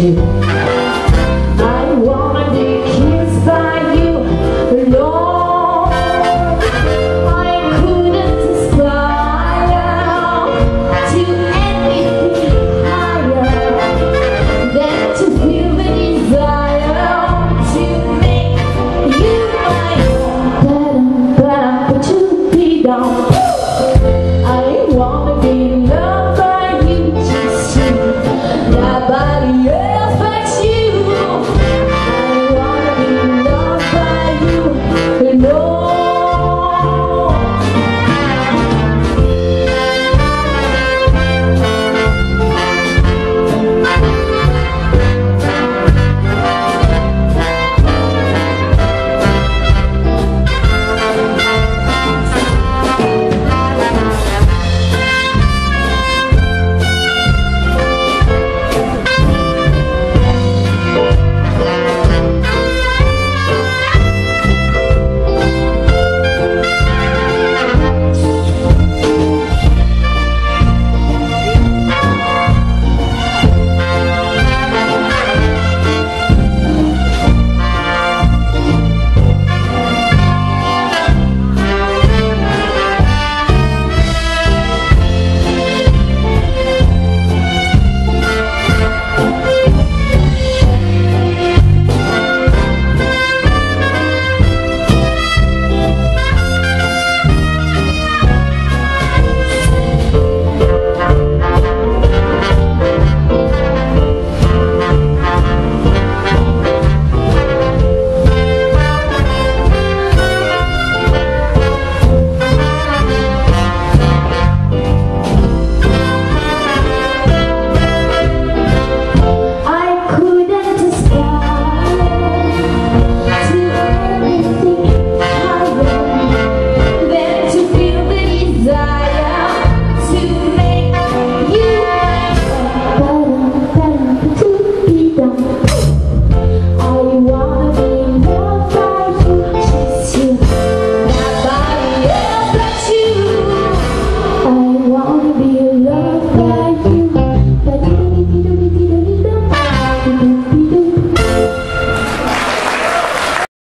you.